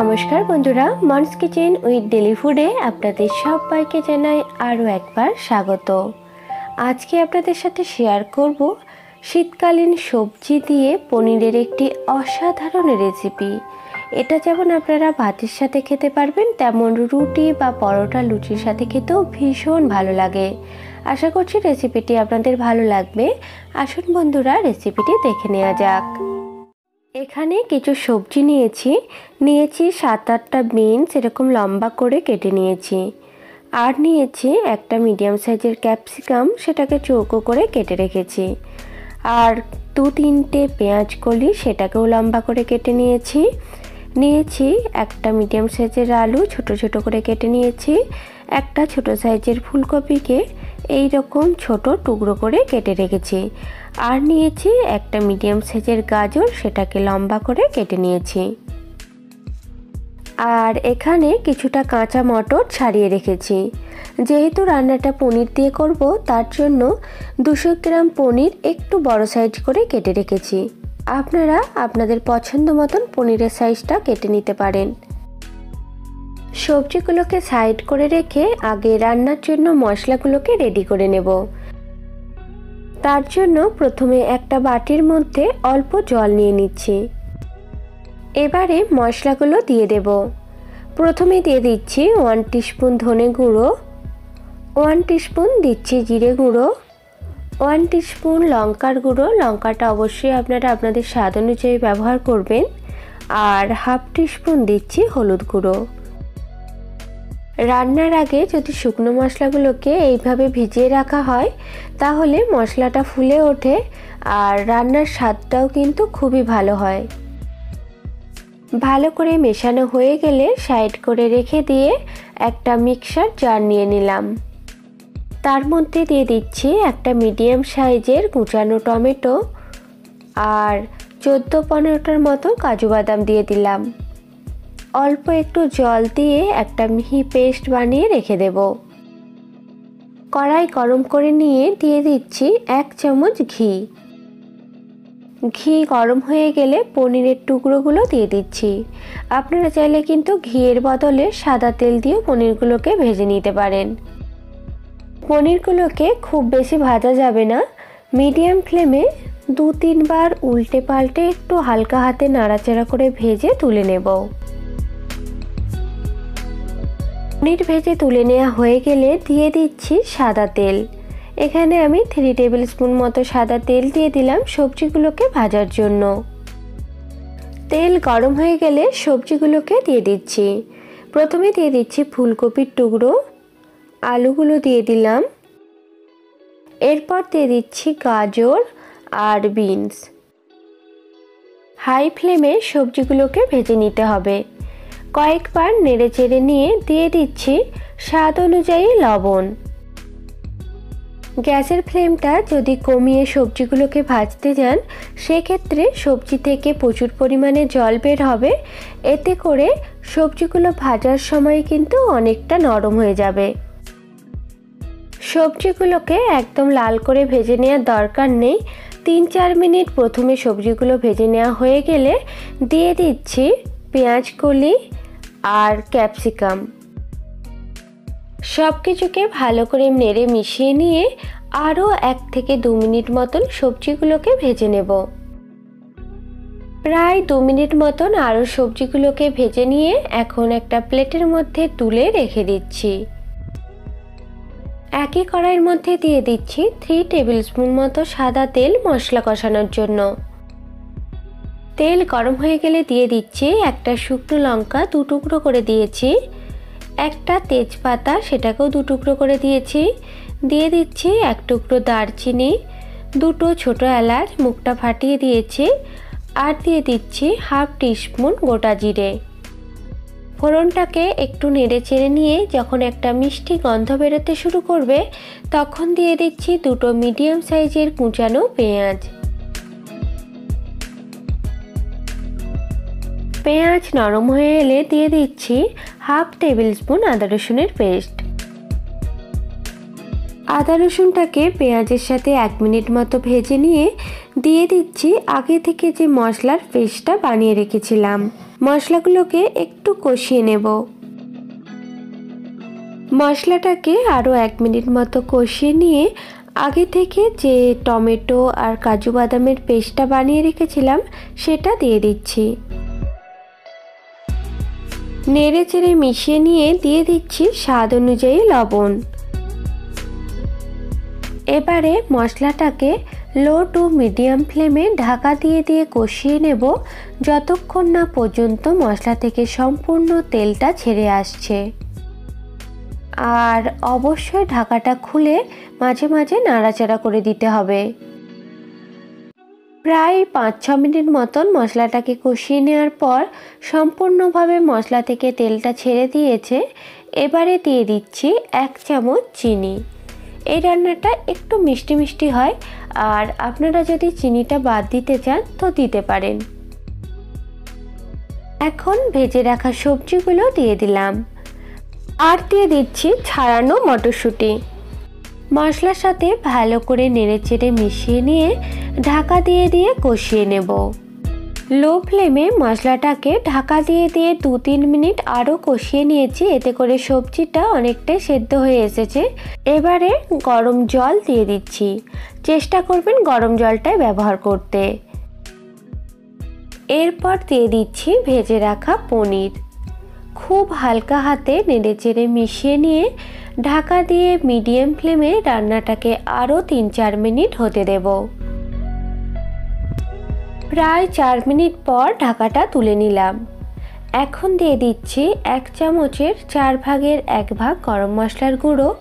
নমস্কার বন্ধুরা মনস kitchen with daily ফুডে আপনাদের সবাইকে জানাই আরও একবার স্বাগত। আজকে আপনাদের সাথে শেয়ার করব শীতকালীন সবজি দিয়ে পনিরের একটি অসাধারণ রেসিপি এটা যেমন আপনারা ভাতের সাথে খেতে পারবেন, তেমন রুটি বা পরোটা লুচির সাথে খেতেও ভীষণ ভালো লাগে। আশা করছি রেসিপিটি আপনাদের ভালো লাগবে। আসুন বন্ধুরা রেসিপিটি দেখে নেওয়া যাক। এখানে কিছু সবজি নিয়েছি। নিয়েছি সাত আটটা বিনস, এরকম লম্বা করে কেটে নিয়েছি। আর নিয়েছি একটা মিডিয়াম সাইজের ক্যাপসিকাম, সেটাকে চৌকো করে কেটে রেখেছি। আর দু তিনটে পেঁয়াজ কলি, সেটাকেও লম্বা করে কেটে নিয়েছি। নিয়েছি একটা মিডিয়াম সাইজের আলু, ছোট ছোট করে কেটে নিয়েছি। একটা ছোট সাইজের ফুলকপিকে এই রকম ছোট টুকরো করে কেটে রেখেছি। আর নিয়েছি একটা মিডিয়াম সাইজের গাজর, সেটাকে লম্বা করে কেটে নিয়েছি। আর এখানে কিছুটা কাঁচা মটর ছাড়িয়ে রেখেছি। যেহেতু রান্নাটা পনির দিয়ে করব, তার জন্য দুশো গ্রাম পনির একটু বড় সাইজ করে কেটে রেখেছি। আপনারা আপনাদের পছন্দ মতন পনিরের সাইজটা কেটে নিতে পারেন। সবজিগুলোকে সাইড করে রেখে আগে রান্নার জন্য মশলাগুলোকে রেডি করে নেব। তার জন্য প্রথমে একটা বাটির মধ্যে অল্প জল নিয়ে নিচ্ছি। এবারে মশলাগুলো দিয়ে দেব। প্রথমে দিয়ে দিচ্ছি ওয়ান টিস্পুন ধনে গুঁড়ো, ওয়ান টিস্পুন দিচ্ছি জিরে গুঁড়ো, ওয়ান টিস্পুন লঙ্কার গুঁড়ো। লঙ্কাটা অবশ্যই আপনারা আপনাদের স্বাদ অনুযায়ী ব্যবহার করবেন। আর হাফ টিস্পুন দিচ্ছি হলুদ গুঁড়ো। রান্নার আগে যদি শুকনো মশলাগুলোকে এইভাবে ভিজিয়ে রাখা হয়, তাহলে মশলাটা ফুলে ওঠে আর রান্নার স্বাদটাও কিন্তু খুবই ভালো হয়। ভালো করে মেশানো হয়ে গেলে সাইড করে রেখে দিয়ে একটা মিক্সার জার নিয়ে নিলাম। তার মধ্যে দিয়ে দিচ্ছি একটা মিডিয়াম সাইজের কুচানো টমেটো আর চোদ্দ পনেরোটার মতো কাজু বাদাম দিয়ে দিলাম। অল্প একটু জল দিয়ে একটা মিহি পেস্ট বানিয়ে রেখে দেব। কড়াই গরম করে নিয়ে দিয়ে দিচ্ছি এক চামচ ঘি। ঘি গরম হয়ে গেলে পনিরের টুকরোগুলো দিয়ে দিচ্ছি। আপনারা চাইলে কিন্তু ঘিয়ের বদলে সাদা তেল দিয়েও পনিরগুলোকে ভেজে নিতে পারেন। পনিরগুলোকে খুব বেশি ভাজা যাবে না। মিডিয়াম ফ্লেমে দু তিনবার উল্টে পাল্টে একটু হালকা হাতে নাড়াচাড়া করে ভেজে তুলে নেব। পনির ভেজে তুলে নেওয়া হয়ে গেলে দিয়ে দিচ্ছি সাদা তেল। এখানে আমি থ্রি টেবিল স্পুন মতো সাদা তেল দিয়ে দিলাম সবজিগুলোকে ভাজার জন্য। তেল গরম হয়ে গেলে সবজিগুলোকে দিয়ে দিচ্ছি। প্রথমে দিয়ে দিচ্ছি ফুলকপির টুকরো, আলুগুলো দিয়ে দিলাম। এরপর দিয়ে দিচ্ছি গাজর আর বিনস। হাই ফ্লেমে সবজিগুলোকে ভেজে নিতে হবে। কয়েকবার নেড়ে চেড়ে নিয়ে দিয়ে দিচ্ছি স্বাদ অনুযায়ী লবণ। গ্যাসের ফ্লেমটা যদি কমিয়ে সবজিগুলোকে ভাজতে যান, সেক্ষেত্রে সবজি থেকে প্রচুর পরিমাণে জল বের হবে। এতে করে সবজিগুলো ভাজার সময় কিন্তু অনেকটা নরম হয়ে যাবে। সবজিগুলোকে একদম লাল করে ভেজে নেওয়ার দরকার নেই। তিন চার মিনিট প্রথমে সবজিগুলো ভেজে নেওয়া হয়ে গেলে দিয়ে দিচ্ছি পেঁয়াজ কলি আর ক্যাপসিকাম। সব কিছুকে ভালো করে নেড়ে মিশিয়ে নিয়ে আরও এক থেকে দু মিনিট মতন সবজিগুলোকে ভেজে নেব। প্রায় দু মিনিট মতন আরও সবজিগুলোকে ভেজে নিয়ে এখন একটা প্লেটের মধ্যে তুলে রেখে দিচ্ছি। একই কড়াইয়ের মধ্যে দিয়ে দিচ্ছি থ্রি টেবিল স্পুন মতো সাদা তেল মশলা কষানোর জন্য। তেল গরম হয়ে গেলে দিয়ে দিচ্ছি একটা শুকনো লঙ্কা দু টুকরো করে দিয়েছি। একটা তেজপাতা সেটাকেও দু টুকরো করে দিয়েছি। দিয়ে দিচ্ছি এক টুকরো দারচিনি, দুটো ছোট এলাচ, মুখটা ফাটিয়ে দিয়েছি আর দিয়ে দিচ্ছি হাফ টিস্পুন গোটা জিরে। ফোড়নটাকে একটু নেড়ে চেড়ে নিয়ে যখন একটা মিষ্টি গন্ধ বেরোতে শুরু করবে, তখন দিয়ে দিচ্ছি দুটো মিডিয়াম সাইজের কুচানো পেঁয়াজ। পেঁয়াজ নরম হয়ে এলে দিয়ে দিচ্ছি হাফ টেবিল স্পুন আদা রসুনের পেস্ট। আদা রসুনটাকে পেঁয়াজের সাথে এক মিনিট মতো ভেজে নিয়ে দিয়ে দিচ্ছি আগে থেকে যে মশলার পেস্টটা বানিয়ে রেখেছিলাম। মশলাগুলোকে একটু কষিয়ে নেব। মশলাটাকে আরও এক মিনিট মতো কষিয়ে নিয়ে আগে থেকে যে টমেটো আর কাজু বাদামের পেস্টটা বানিয়ে রেখেছিলাম, সেটা দিয়ে দিচ্ছি। নেড়ে চেড়ে মিশিয়ে নিয়ে দিয়ে দিচ্ছি স্বাদ অনুযায়ী লবণ। এবারে মশলাটাকে লো টু মিডিয়াম ফ্লেমে ঢাকা দিয়ে দিয়ে কষিয়ে নেব, যতক্ষণ না পর্যন্ত মশলা থেকে সম্পূর্ণ তেলটা ছেড়ে আসছে। আর অবশ্যই ঢাকাটা খুলে মাঝে মাঝে নাড়াচাড়া করে দিতে হবে। প্রায় পাঁচ ছ মিনিট মতন মশলাটাকে কষিয়ে নেওয়ার পর সম্পূর্ণভাবে মশলা থেকে তেলটা ছেড়ে দিয়েছে। এবারে দিয়ে দিচ্ছি এক চামচ চিনি। এই রান্নাটা একটু মিষ্টি মিষ্টি হয় আর আপনারা যদি চিনিটা বাদ দিতে চান তো দিতে পারেন। এখন ভেজে রাখা সবজিগুলো দিয়ে দিলাম। আর দিয়ে দিচ্ছি ছাড়ানো মটরশুঁটি। মশলার সাথে ভালো করে নেড়েচেড়ে মিশিয়ে নিয়ে ঢাকা দিয়ে দিয়ে কষিয়ে নেব। লো ফ্লেমে মশলাটাকে ঢাকা দিয়ে দিয়ে দু তিন মিনিট আরও কষিয়ে নিয়েছি, এতে করে সবজিটা অনেকটাই সেদ্ধ হয়ে এসেছে। এবারে গরম জল দিয়ে দিচ্ছি। চেষ্টা করবেন গরম জলটাই ব্যবহার করতে। এরপর দিয়ে দিচ্ছি ভেজে রাখা পনির। খুব হালকা হাতে নেড়ে চেড়ে মিশিয়ে নিয়ে ঢাকা দিয়ে মিডিয়াম ফ্লেমে রান্নাটাকে আরও তিন চার মিনিট হতে দেব। প্রায় চার মিনিট পর ঢাকাটা তুলে নিলাম। এখন দিয়ে দিচ্ছি এক চামচের চার ভাগের এক ভাগ গরম মশলার গুঁড়ো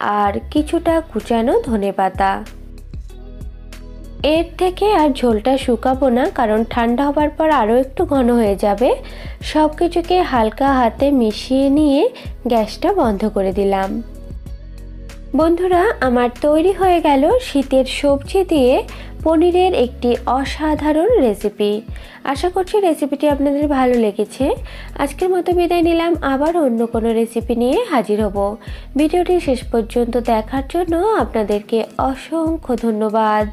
আর কিছুটা কুচানো ধনে পাতা এর থেকে আর ঝোলটা শুকাবো না, কারণ ঠান্ডা হবার পর আরও একটু ঘন হয়ে যাবে। সব কিছুকে হালকা হাতে মিশিয়ে নিয়ে গ্যাসটা বন্ধ করে দিলাম। বন্ধুরা, আমার তৈরি হয়ে গেল শীতের সবজি দিয়ে পনিরের একটি অসাধারণ রেসিপি। আশা করছি রেসিপিটি আপনাদের ভালো লেগেছে। আজকের মতো বিদায় নিলাম, আবার অন্য কোনো রেসিপি নিয়ে হাজির হব। ভিডিওটি শেষ পর্যন্ত দেখার জন্য আপনাদেরকে অসংখ্য ধন্যবাদ।